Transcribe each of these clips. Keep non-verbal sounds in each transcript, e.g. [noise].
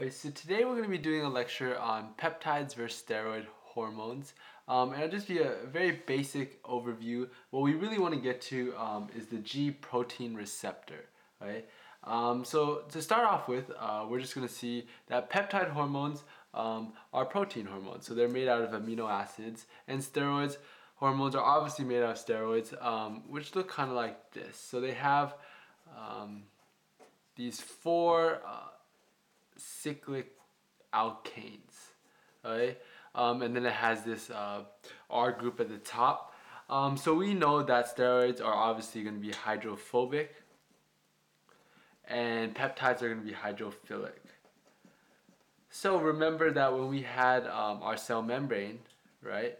Okay, so today we're going to be doing a lecture on peptides versus steroid hormones. Um, and it'll just be a very basic overview. What we really want to get to um, is the G protein receptor. Right? Um, so to start off with, uh, we're just going to see that peptide hormones um, are protein hormones. So they're made out of amino acids. And steroids hormones are obviously made out of steroids, um, which look kind of like this. So they have um, these four uh, cyclic alkanes, right? Um, and then it has this uh, R group at the top. Um, so we know that steroids are obviously going to be hydrophobic and peptides are going to be hydrophilic. So remember that when we had um, our cell membrane, right?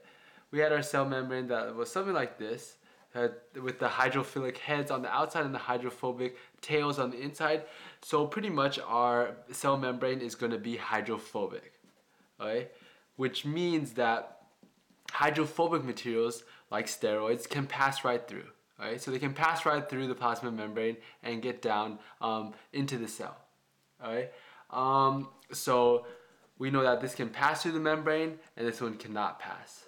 We had our cell membrane that was something like this with the hydrophilic heads on the outside and the hydrophobic tails on the inside. So pretty much our cell membrane is going to be hydrophobic, okay? Which means that hydrophobic materials like steroids can pass right through. Right? So they can pass right through the plasma membrane and get down um, into the cell. Right? Um, so we know that this can pass through the membrane and this one cannot pass.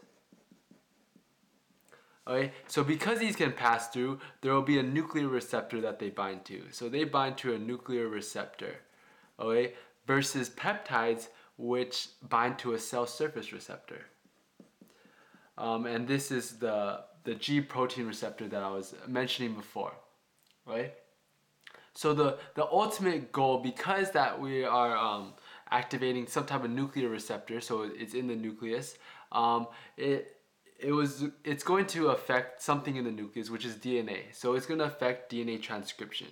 Okay, so because these can pass through, there will be a nuclear receptor that they bind to. So they bind to a nuclear receptor, okay, versus peptides which bind to a cell surface receptor. Um, and this is the, the G protein receptor that I was mentioning before, right? So the, the ultimate goal, because that we are um, activating some type of nuclear receptor, so it's in the nucleus, um, it, it was it's going to affect something in the nucleus which is DNA so it's going to affect DNA transcription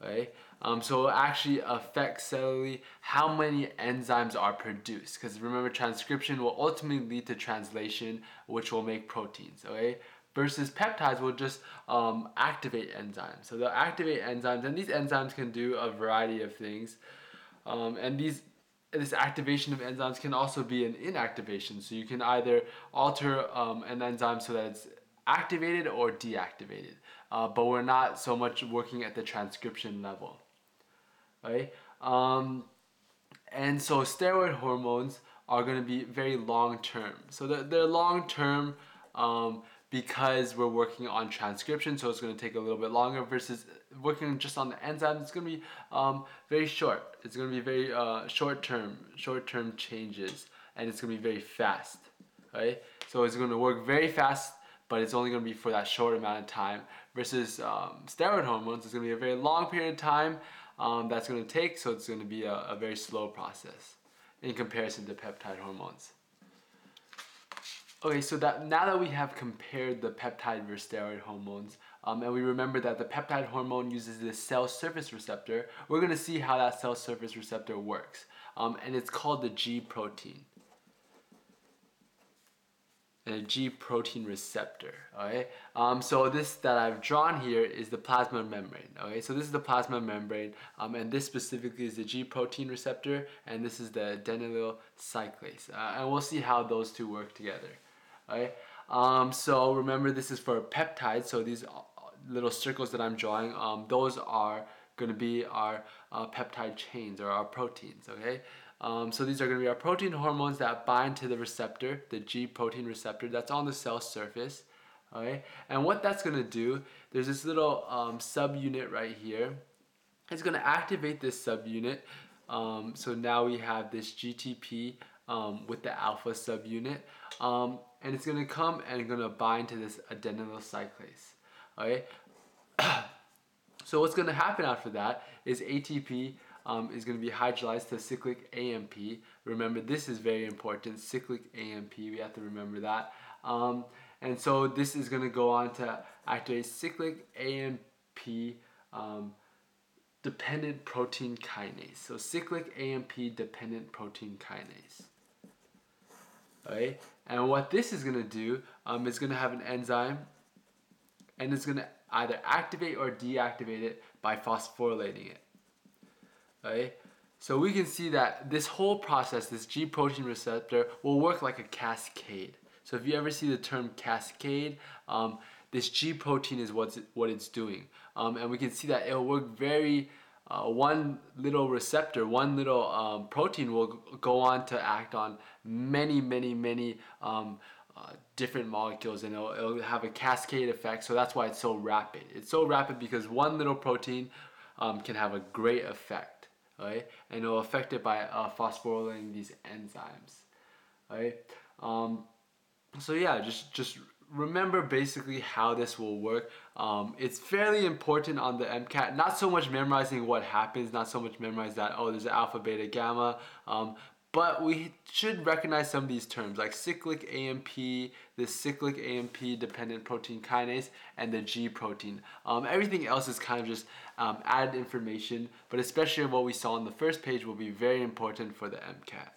right um, so it actually affects cellularly how many enzymes are produced. Because remember transcription will ultimately lead to translation which will make proteins okay? Versus peptides will just um, activate enzymes. So they'll activate enzymes and these enzymes can do a variety of things. Um, and these this activation of enzymes can also be an inactivation. So you can either alter um, an enzyme so that it's activated or deactivated. Uh, but we're not so much working at the transcription level. Right? Um, and so steroid hormones are going to be very long term. So they're, they're long term um, because we're working on transcription, so it's going to take a little bit longer versus working just on the enzymes. It's going to be um, very short. It's going to be very uh, short term, short term changes, and it's going to be very fast. Right? So it's going to work very fast, but it's only going to be for that short amount of time. Versus um, steroid hormones, it's going to be a very long period of time um, that's going to take. So it's going to be a, a very slow process in comparison to peptide hormones. Okay, so that now that we have compared the peptide versus steroid hormones, um, and we remember that the peptide hormone uses the cell surface receptor, we're going to see how that cell surface receptor works. Um, and it's called the G protein. And a G protein receptor. Okay, um, so this that I've drawn here is the plasma membrane. Okay, so this is the plasma membrane, um, and this specifically is the G protein receptor, and this is the adenylyl cyclase. Uh, and we'll see how those two work together. Right? Um, so remember this is for peptides. So these uh, little circles that I'm drawing, um, those are going to be our uh, peptide chains or our proteins. Okay. Um, so these are going to be our protein hormones that bind to the receptor, the G protein receptor that's on the cell surface. Okay. And what that's going to do, there's this little um, subunit right here. It's going to activate this subunit. Um, so now we have this GTP um, with the alpha subunit. Um, and it's gonna come and gonna bind to this adenylyl cyclase. Okay. [clears throat] so what's gonna happen after that is ATP um, is to be hydrolyzed to cyclic AMP. Remember, this is very important. Cyclic AMP, we have to remember that. Um, and so this is to go on to activate cyclic AMP um, dependent protein kinase. So cyclic AMP dependent protein kinase. And what this is going to do um, is going to have an enzyme and it's going to either activate or deactivate it by phosphorylating it. Right? So we can see that this whole process, this G protein receptor, will work like a cascade. So if you ever see the term cascade, um, this G protein is what's, what it's doing. Um, and we can see that it'll work very uh, one little receptor, one little um, protein will go on to act on many, many, many um, uh, different molecules and it'll, it'll, have a cascade effect. So that's why it's so rapid. It's so rapid because one little protein um, can have a great effect, right? And it'll affect it by uh, phosphorylating these enzymes, right? Um, so yeah, just just remember basically how this will work. Um, it's fairly important on the MCAT, not so much memorizing what happens, not so much memorize that, oh, there's alpha, beta, gamma, um, but we should recognize some of these terms like cyclic AMP, the cyclic AMP dependent protein kinase, and the G protein. Um, everything else is kind of just um, added information, but especially what we saw on the first page will be very important for the MCAT.